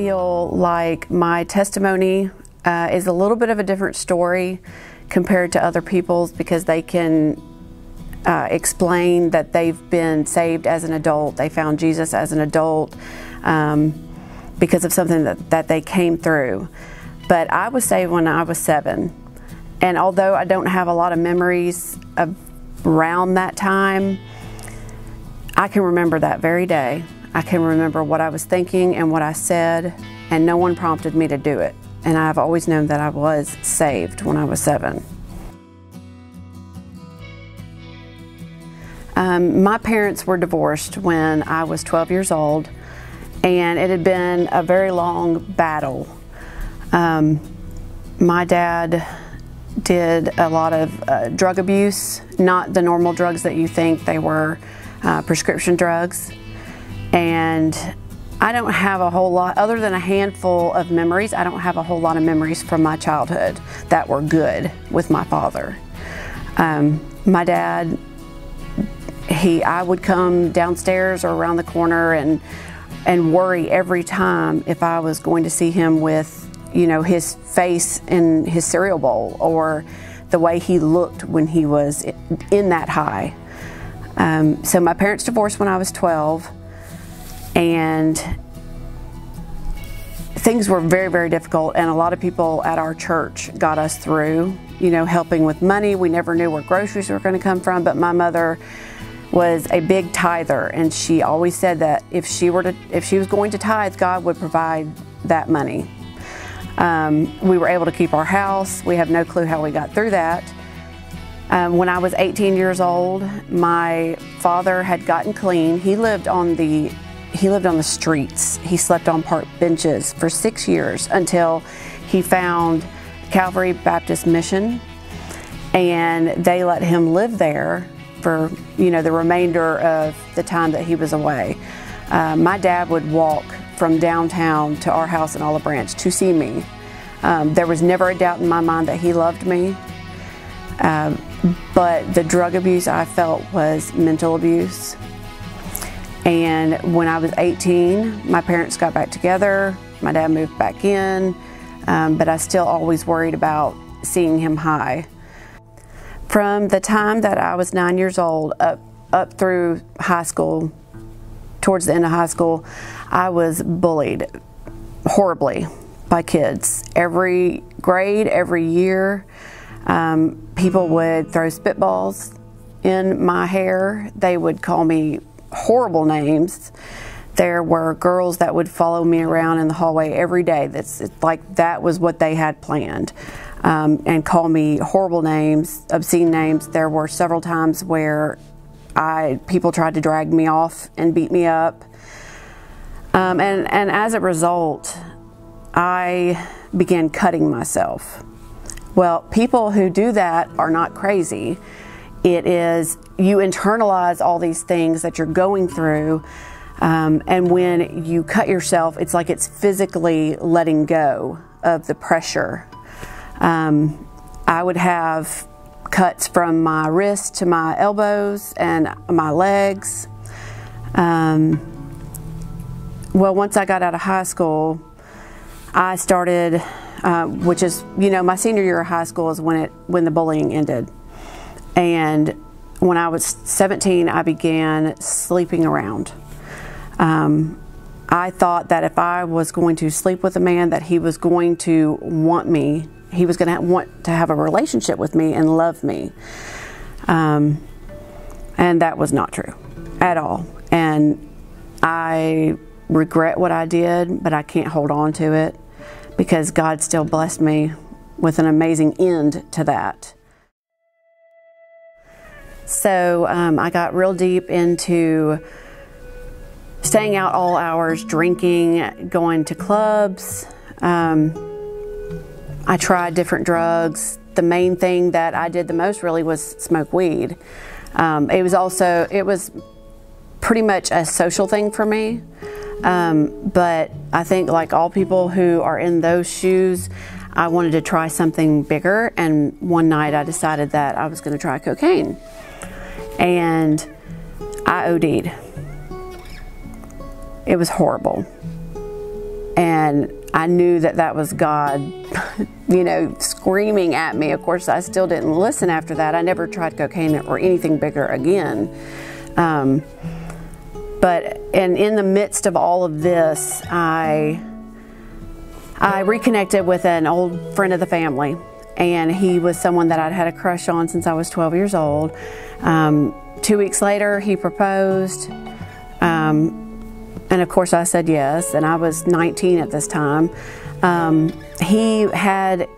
feel like my testimony uh, is a little bit of a different story compared to other people's because they can uh, explain that they've been saved as an adult, they found Jesus as an adult um, because of something that, that they came through. But I was saved when I was seven. And although I don't have a lot of memories of around that time, I can remember that very day. I can remember what I was thinking and what I said, and no one prompted me to do it. And I've always known that I was saved when I was seven. Um, my parents were divorced when I was 12 years old, and it had been a very long battle. Um, my dad did a lot of uh, drug abuse, not the normal drugs that you think they were uh, prescription drugs. And I don't have a whole lot, other than a handful of memories, I don't have a whole lot of memories from my childhood that were good with my father. Um, my dad, he, I would come downstairs or around the corner and, and worry every time if I was going to see him with you know, his face in his cereal bowl or the way he looked when he was in that high. Um, so my parents divorced when I was 12 and things were very, very difficult and a lot of people at our church got us through, you know, helping with money. We never knew where groceries were going to come from, but my mother was a big tither and she always said that if she were to if she was going to tithe, God would provide that money. Um, we were able to keep our house. We have no clue how we got through that. Um, when I was 18 years old, my father had gotten clean. He lived on the he lived on the streets. He slept on park benches for six years until he found Calvary Baptist Mission, and they let him live there for you know the remainder of the time that he was away. Uh, my dad would walk from downtown to our house in Olive Branch to see me. Um, there was never a doubt in my mind that he loved me. Um, but the drug abuse I felt was mental abuse. And when I was 18, my parents got back together. My dad moved back in, um, but I still always worried about seeing him high. From the time that I was nine years old up, up through high school, towards the end of high school, I was bullied horribly by kids. Every grade, every year, um, people would throw spitballs in my hair. They would call me horrible names. There were girls that would follow me around in the hallway every day. That's like that was what they had planned, um, and call me horrible names, obscene names. There were several times where I people tried to drag me off and beat me up. Um, and, and as a result, I began cutting myself. Well, people who do that are not crazy. It is you internalize all these things that you're going through, um, and when you cut yourself, it's like it's physically letting go of the pressure. Um, I would have cuts from my wrist to my elbows and my legs. Um, well, once I got out of high school, I started, uh, which is, you know, my senior year of high school is when it when the bullying ended, and when I was 17, I began sleeping around. Um, I thought that if I was going to sleep with a man, that he was going to want me he was going to want to have a relationship with me and love me. Um, and that was not true at all. And I regret what I did, but I can't hold on to it because God still blessed me with an amazing end to that. So um, I got real deep into staying out all hours, drinking, going to clubs. Um, I tried different drugs. The main thing that I did the most really was smoke weed. Um, it was also, it was pretty much a social thing for me. Um, but I think, like all people who are in those shoes, I wanted to try something bigger. And one night I decided that I was going to try cocaine. And I OD'd. It was horrible. And I knew that that was God, you know, screaming at me. Of course, I still didn't listen after that. I never tried cocaine or anything bigger again. Um, but and in the midst of all of this, I I reconnected with an old friend of the family, and he was someone that I'd had a crush on since I was 12 years old. Um, two weeks later, he proposed. Um, and of course, I said yes, and I was 19 at this time. Um, he had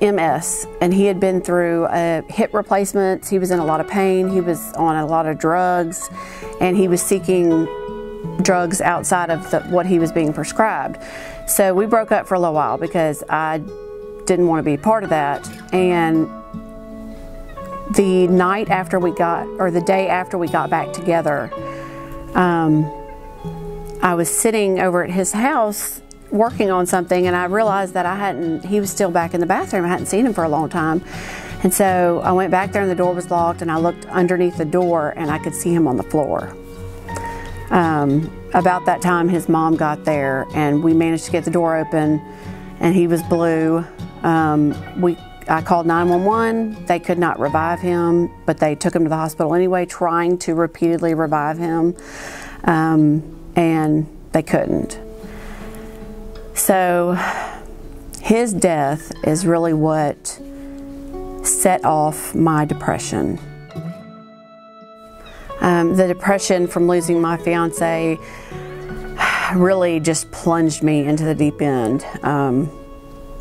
MS, and he had been through hip replacements. He was in a lot of pain. He was on a lot of drugs, and he was seeking drugs outside of the, what he was being prescribed. So we broke up for a little while because I didn't want to be part of that. And the night after we got, or the day after we got back together, um, I was sitting over at his house working on something and I realized that I hadn't, he was still back in the bathroom. I hadn't seen him for a long time. And so I went back there and the door was locked and I looked underneath the door and I could see him on the floor. Um, about that time, his mom got there, and we managed to get the door open, and he was blue. Um, we I called 911. They could not revive him, but they took him to the hospital anyway, trying to repeatedly revive him, um, and they couldn't. So his death is really what set off my depression. Um, the depression from losing my fiance really just plunged me into the deep end. Um,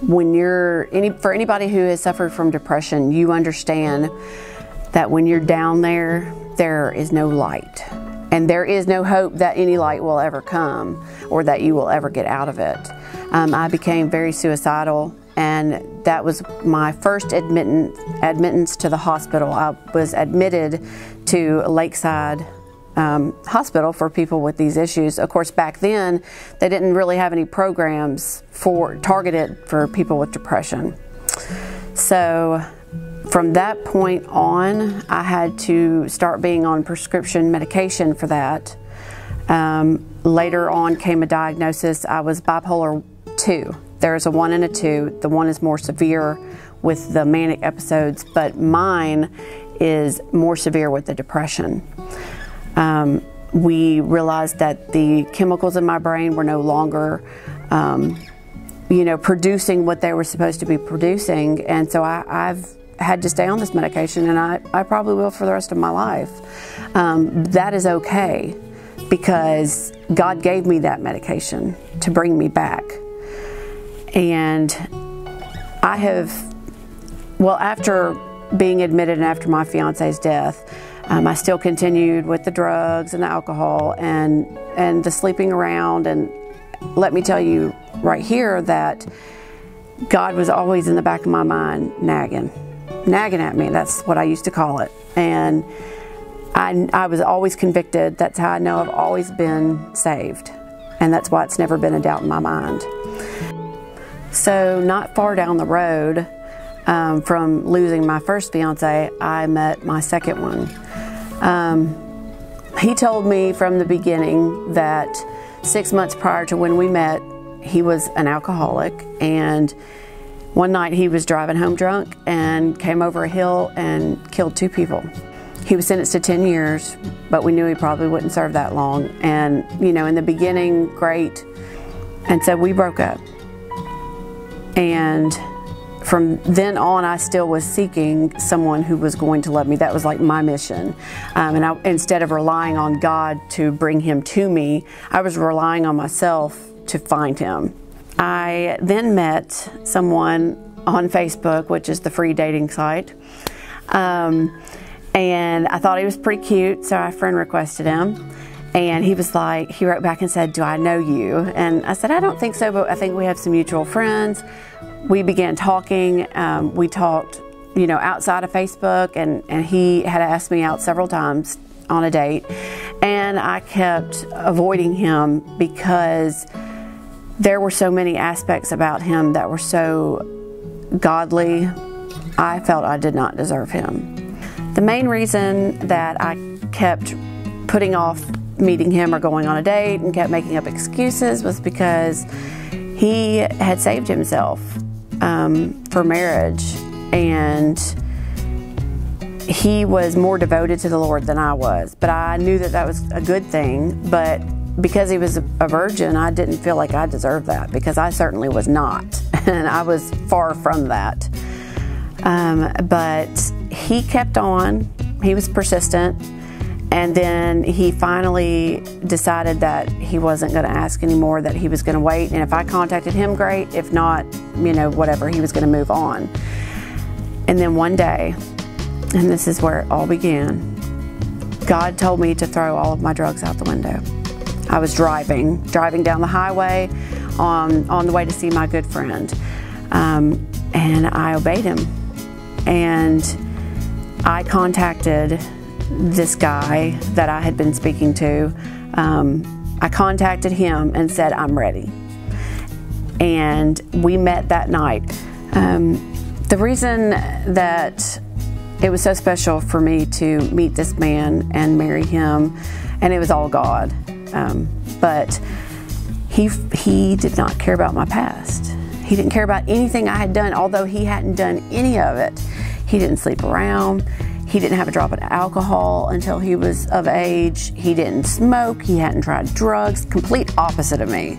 when you're any for anybody who has suffered from depression, you understand that when you're down there, there is no light. And there is no hope that any light will ever come or that you will ever get out of it. Um, I became very suicidal and that was my first admittance, admittance to the hospital. I was admitted to Lakeside um, Hospital for people with these issues. Of course, back then they didn't really have any programs for targeted for people with depression. So from that point on, I had to start being on prescription medication for that. Um, later on came a diagnosis. I was bipolar 2. There's a one and a two. The one is more severe with the manic episodes, but mine is more severe with the depression. Um, we realized that the chemicals in my brain were no longer, um, you know, producing what they were supposed to be producing, and so I, have had to stay on this medication, and I, I probably will for the rest of my life. Um, that is okay because God gave me that medication to bring me back. And I have, well, after being admitted and after my fiance's death, um, I still continued with the drugs and the alcohol and and the sleeping around. And let me tell you right here that God was always in the back of my mind, nagging, nagging at me. That's what I used to call it. And I, I was always convicted. That's how I know I've always been saved, and that's why it's never been a doubt in my mind. So, not far down the road um, from losing my first fiance, I met my second one. Um, he told me from the beginning that six months prior to when we met, he was an alcoholic. And one night he was driving home drunk and came over a hill and killed two people. He was sentenced to 10 years, but we knew he probably wouldn't serve that long. And, you know, in the beginning, great. And so we broke up. And from then on, I still was seeking someone who was going to love me. That was like my mission. Um, and I, instead of relying on God to bring him to me, I was relying on myself to find him. I then met someone on Facebook, which is the free dating site. Um, and I thought he was pretty cute, so I friend requested him. And he was like, he wrote back and said, Do I know you? And I said, I don't think so, but I think we have some mutual friends. We began talking. Um, we talked, you know, outside of Facebook, and, and he had asked me out several times on a date. And I kept avoiding him because there were so many aspects about him that were so godly. I felt I did not deserve him. The main reason that I kept putting off meeting him or going on a date and kept making up excuses was because he had saved himself um, for marriage and he was more devoted to the Lord than I was. But I knew that that was a good thing. But because he was a virgin, I didn't feel like I deserved that because I certainly was not. And I was far from that. Um, but he kept on, he was persistent. And then he finally decided that he wasn't going to ask anymore, that he was going to wait. And if I contacted him, great. If not, you know, whatever, he was going to move on. And then one day, and this is where it all began, God told me to throw all of my drugs out the window. I was driving, driving down the highway on, on the way to see my good friend. Um, and I obeyed him. And I contacted this guy that I had been speaking to. Um, I contacted him and said, I'm ready. And we met that night. Um, the reason that it was so special for me to meet this man and marry him, and it was all God. Um, but he, he did not care about my past. He didn't care about anything I had done, although he hadn't done any of it. He didn't sleep around. He didn't have a drop of alcohol until he was of age. He didn't smoke. He hadn't tried drugs. Complete opposite of me,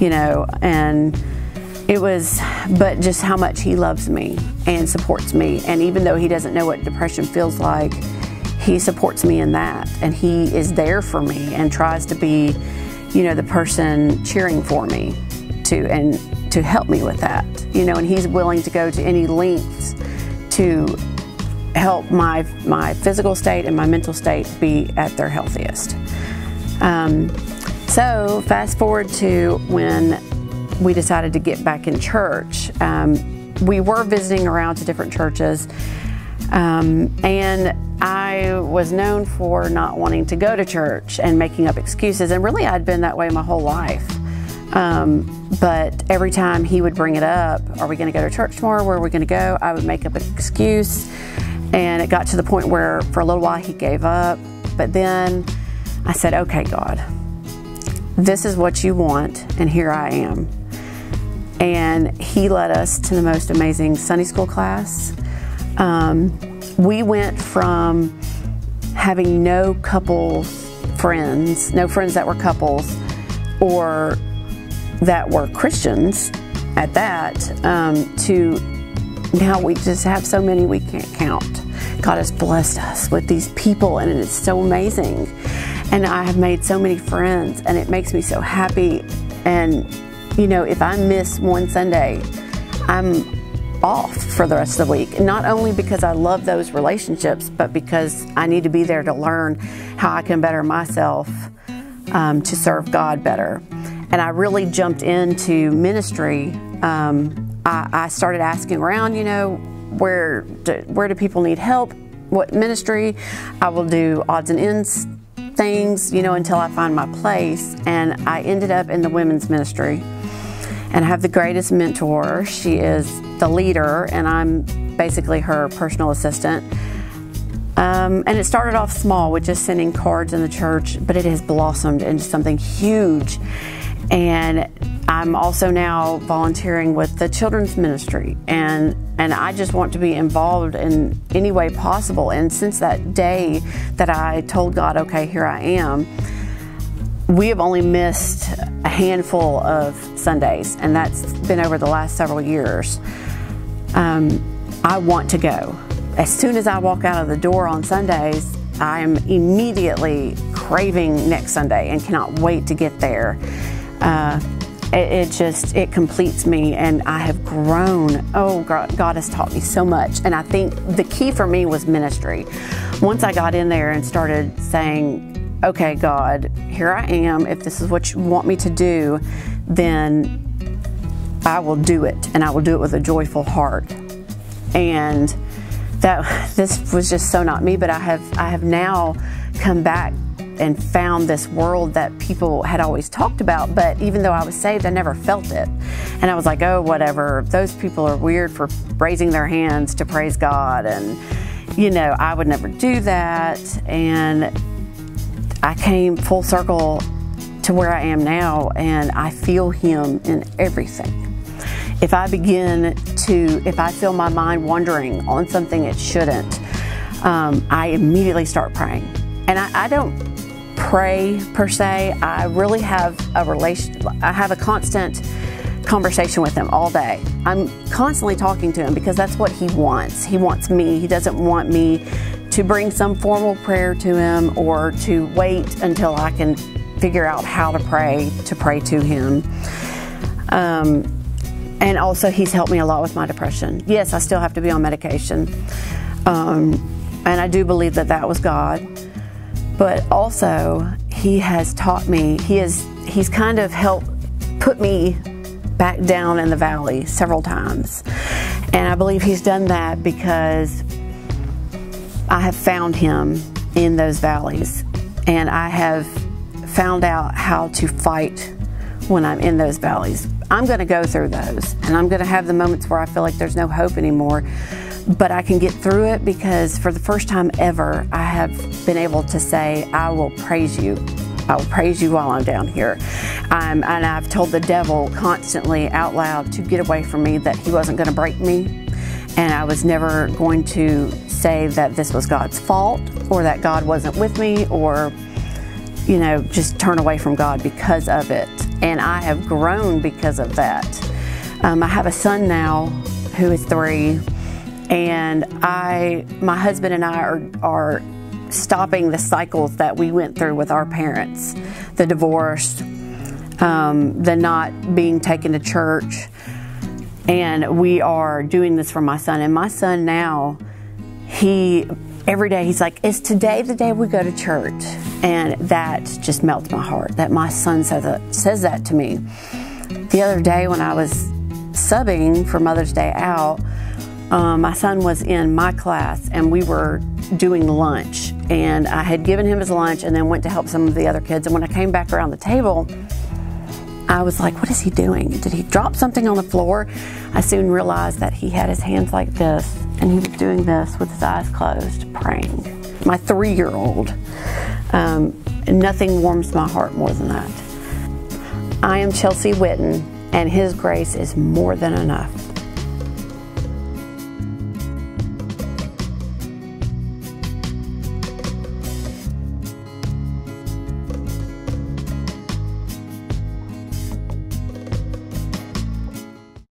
you know. And it was, but just how much he loves me and supports me. And even though he doesn't know what depression feels like, he supports me in that. And he is there for me and tries to be, you know, the person cheering for me to and to help me with that. You know, and he's willing to go to any lengths to help my, my physical state and my mental state be at their healthiest. Um, so, fast forward to when we decided to get back in church. Um, we were visiting around to different churches, um, and I was known for not wanting to go to church and making up excuses, and really I'd been that way my whole life. Um, but every time he would bring it up, are we going to go to church tomorrow? Where are we going to go? I would make up an excuse. And it got to the point where for a little while he gave up. But then I said, okay, God, this is what you want, and here I am. And he led us to the most amazing Sunday school class. Um, we went from having no couple friends, no friends that were couples, or that were Christians at that, um, to now we just have so many we can't count. God has blessed us with these people, and it's so amazing. And I have made so many friends, and it makes me so happy. And, you know, if I miss one Sunday, I'm off for the rest of the week. Not only because I love those relationships, but because I need to be there to learn how I can better myself um, to serve God better. And I really jumped into ministry. Um, I, I started asking around, you know, where do, where do people need help? What ministry? I will do odds and ends things, you know, until I find my place. And I ended up in the women's ministry. And I have the greatest mentor. She is the leader, and I'm basically her personal assistant. Um, and it started off small with just sending cards in the church, but it has blossomed into something huge. And I'm also now volunteering with the children's ministry, and and I just want to be involved in any way possible. And since that day that I told God, okay, here I am, we have only missed a handful of Sundays, and that's been over the last several years. Um, I want to go. As soon as I walk out of the door on Sundays, I'm immediately craving next Sunday and cannot wait to get there. Uh, it, it, just it completes me and i have grown. Oh god, god has taught me so much. And i think the key for me was ministry. Once i got in there and started saying okay god here i am. If this is what you want me to do then i will do it and i will do it with a joyful heart. And that this was just so not me but i have i have now come back and found this world that people had always talked about, but even though I was saved, I never felt it. And I was like, oh, whatever, those people are weird for raising their hands to praise God. And, you know, I would never do that. And I came full circle to where I am now, and I feel Him in everything. If I begin to, if I feel my mind wandering on something it shouldn't, um, I immediately start praying. And I, I don't pray per se. I really have a relation. I have a constant conversation with him all day. I'm constantly talking to him because that's what he wants. He wants me. He doesn't want me to bring some formal prayer to him or to wait until I can figure out how to pray to pray to him. Um, and also, he's helped me a lot with my depression. Yes, I still have to be on medication. Um, and I do believe that that was God. But also, he has taught me, he has, he's kind of helped put me back down in the valley several times. And I believe he's done that because I have found him in those valleys. And I have found out how to fight when I'm in those valleys. I'm going to go through those and I'm going to have the moments where I feel like there's no hope anymore. But I can get through it because for the first time ever, I have been able to say, I will praise you. I will praise you while I'm down here. Um, and I've told the devil constantly out loud to get away from me that he wasn't going to break me. And I was never going to say that this was God's fault or that God wasn't with me or, you know, just turn away from God because of it. And I have grown because of that. Um, I have a son now who is three and I, my husband and I are, are stopping the cycles that we went through with our parents the divorce, um, the not being taken to church. And we are doing this for my son. And my son now, he, every day, he's like, Is today the day we go to church? And that just melts my heart that my son says that, says that to me. The other day when I was subbing for Mother's Day out, um, my son was in my class and we were doing lunch. And I had given him his lunch and then went to help some of the other kids. And when I came back around the table, I was like, what is he doing? Did he drop something on the floor? I soon realized that he had his hands like this and he was doing this with his eyes closed, praying. My three year old. Um, nothing warms my heart more than that. I am Chelsea Whitten, and His grace is more than enough.